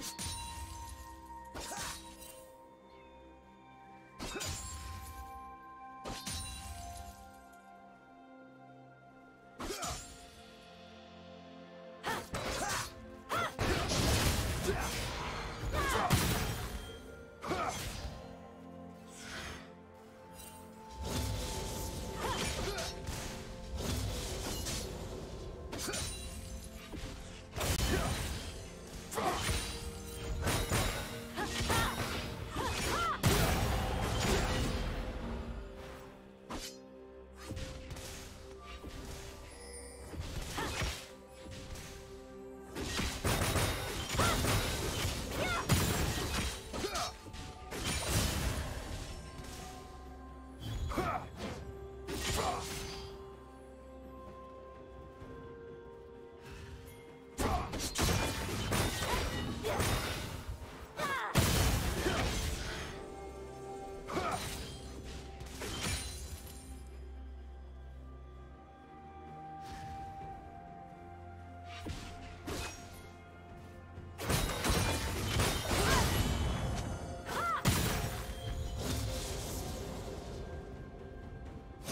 you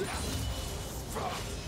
Fuck!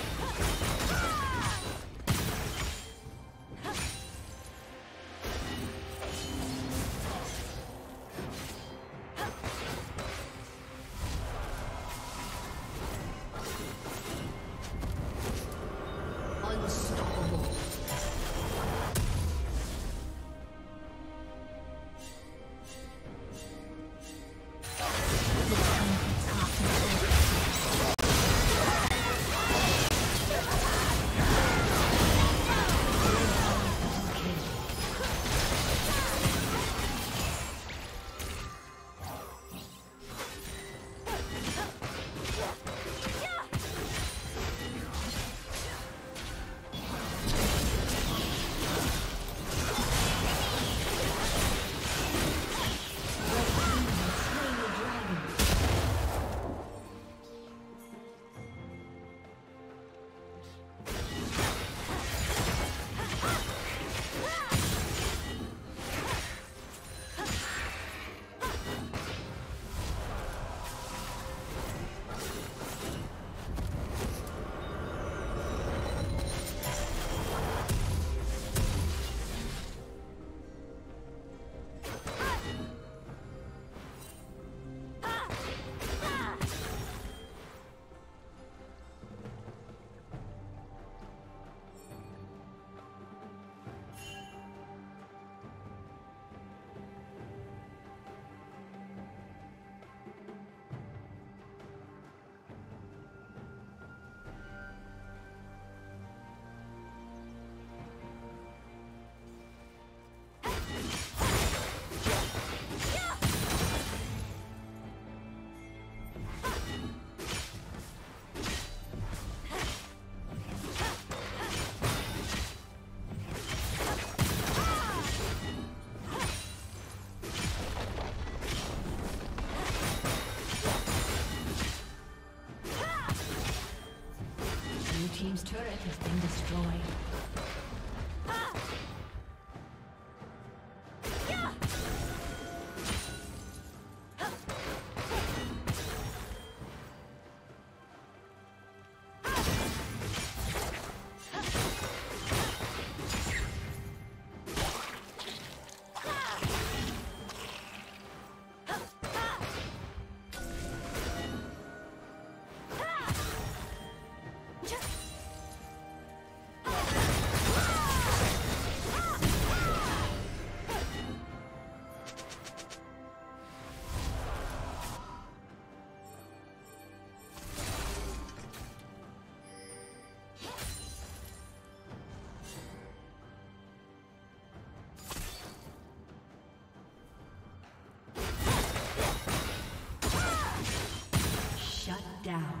has been destroyed. down.